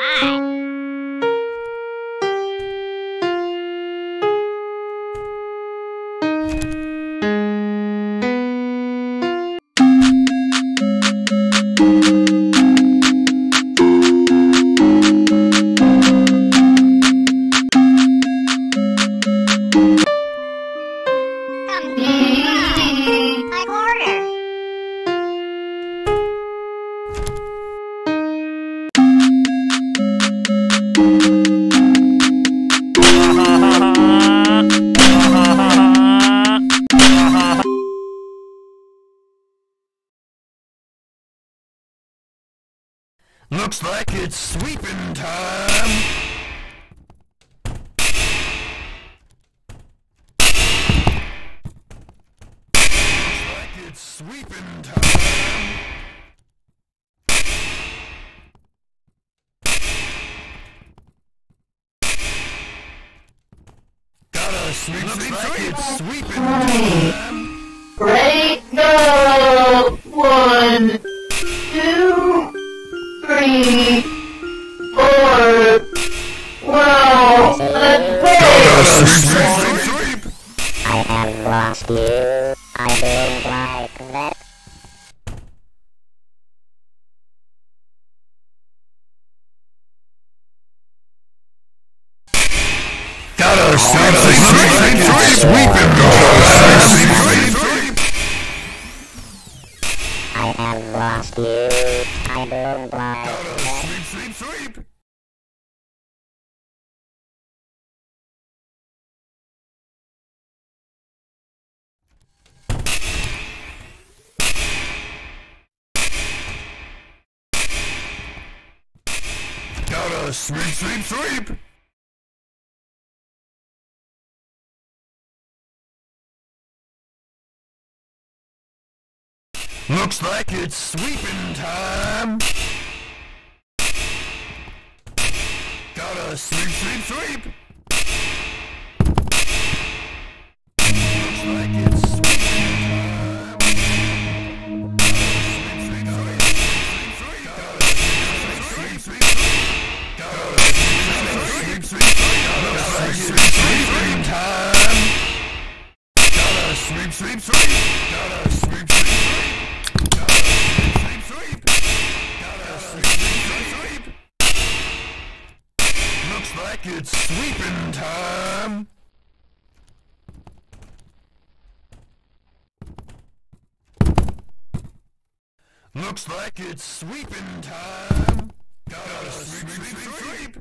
I Looks like it's sweeping time. Looks like it's sweeping time. Gotta sweep, Looks sweep, like sweep. it's sweeping time. Ready, go! One, three, four. Wow, let's go! I. I don't like that. Sweep, sweep, sweep. Sweeping. Gotta I have lost you. I Gotta that. sweep, sweep, sweep. Gotta sweep, sweep, sweep. Looks like it's sweeping time. Gotta sweep, sweep, sweep. Looks like it's sweeping time. Sweep, sweep, sweep, sweep, sweep. Gotta sweep, sweep, sweep. Gotta sweep, sweep, sweep. Looks like it's sweeping time. Gotta sweep, sweep, sweep. Gotta it's sweeping time. Looks like it's sweeping time. Gotta sweep, sweep, sweep.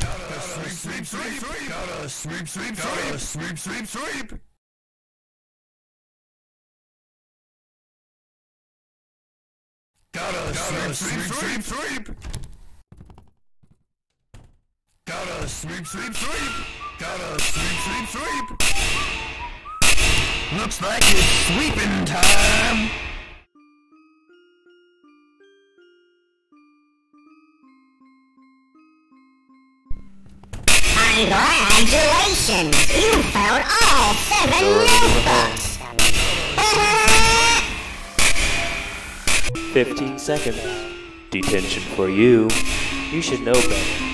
Gotta sweep, sweep, sweep. Gotta sweep, sweep, sweep. Gotta sweep, sweep, sweep. Gotta sweep, sweep, sweep, sweep. Gotta sweep, sweep, sweep. Gotta sweep, sweep, sweep. Looks like it's sweeping time. Congratulations! You found all seven notebooks! 15 seconds. Detention for you. You should know better.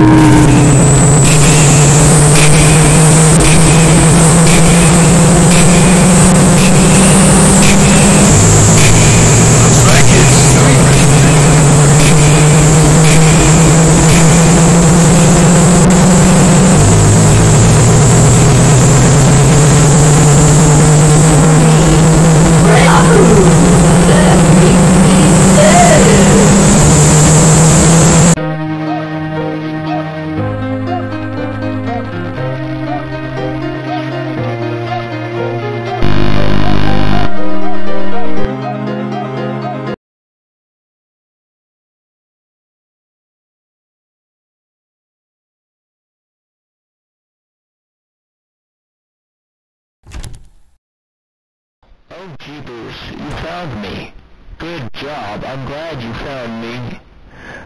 Oh, jeepers, you found me. Good job. I'm glad you found me.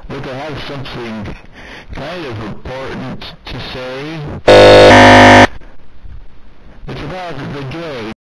Look, I have something kind of important to say. It's about the gay